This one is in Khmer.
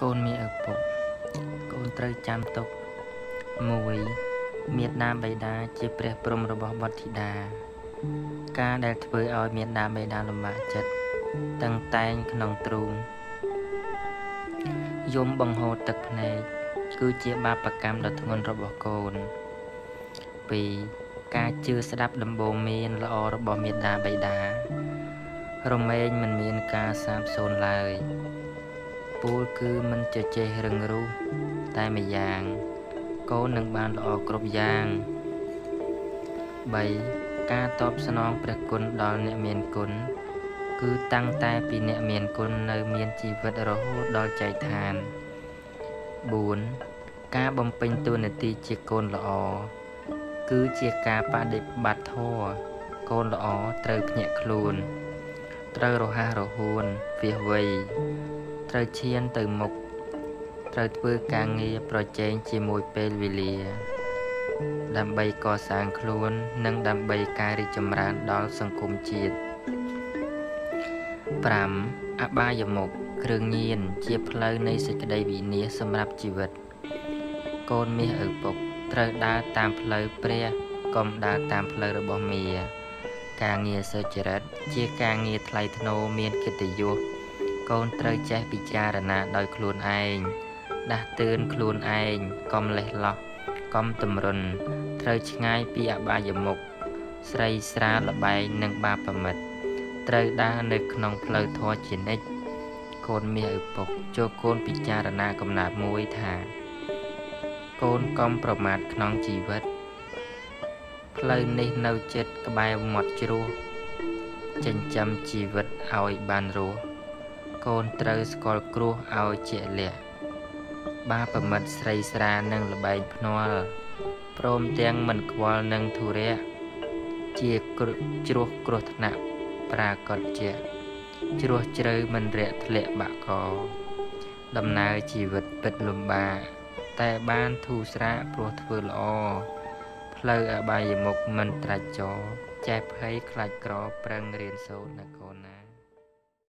កូនមានឪពុកកូនត្រូវចាំទុក1មេត្តាបិតាជាព្រះព្រំរបស់បុត្រធីតាការដែលធ្វើឲ្យមេត្តាបិតាលំបាកចិត្តតឹងតែងក្នុងទ្រូងយំបង្ហូរទឹកភ្នែកគឺជាបាបកម្មដ៏ធ្ងន់របស់កូន2ការជឿស្ដាប់ដំបូន្មានល្អរបស់មេត្តាបិតារមែងមិនមានការសាបសូន្យឡើយ ពូលគឺមិនជជែករឹងរូសតែម្យ៉ាង កូននឹងបានល្អគ្រប់យ៉ាង3ការតបស្នងព្រះគុណដល់អ្នកមានគុណគឺតាំងតែពីអ្នកមានគុណនៅមានជីវិតរហូតដល់ចែកឋាន4ការបំពេញតួនាទីជាកូនល្អគឺជាការបដិបត្តិធម៌កូនល្អត្រូវភ្ញាក់ខ្លួន ត្រូវរហ័សរហួនវាវៃ ត្រូវឈានទៅមុខត្រូវធ្វើការងារប្រជែងជាមួយពេលវេលា ដើម្បីកសាងខ្លួន និងដើម្បីការរីកចម្រើនដល់សង្គមជាតិ5អបាយមុខគ្រឿងញៀនជាផ្លូវនៃសេចក្តីវិនាសសម្រាប់ជីវិត កូនមាសឪពុកត្រូវដើរតាមផ្លូវព្រះកុំដើរតាមផ្លូវរបស់មា ការងារសុចរិតជាការងារថ្លៃថ្នូរមានកិត្តិយស កូនត្រូវចេះពិចារណាដោយខ្លួនឯងដាស់តឿនខ្លួនឯងកុំលេះលោះកុំតម្រុនត្រូវឆ្ងាយពីអបាយមុខស្រីស្រាលបែងនិងបាបមិត្តត្រូវដើរនៅក្នុងផ្លូវធម៌ជានិច្ចកូនមាសឪពុកចូលកូនពិចារណាកំណត់មួយថា កូនកុំប្រមាថក្នុងជីវិតផ្លូវនេះនៅចិត្តក្បែរមាត់ជ្រោះចិញ្ចឹមជីវិតឲ្យបានរស់ កូនត្រូវស្គាល់គ្រោះឲ្យជាលះបាប្រមិតស្រីស្រានឹងលបែងភ្នាល់ព្រមទាំងមិនខ្វល់នឹងធុរៈជាជ្រោះគ្រោះថ្នាក់ប្រាកដជាជ្រោះជ្រៅមិនរាក់ធ្លាក់បាក់កដំណើរជីវិតពិតលំបាកតែបានធូរស្រាកព្រោះធ្វើល្អផ្លូវអបាយមុខមិនត្រាច់ចរចេះភ័យខ្លាចក្រប្រឹងរៀនសូត្រណាកូន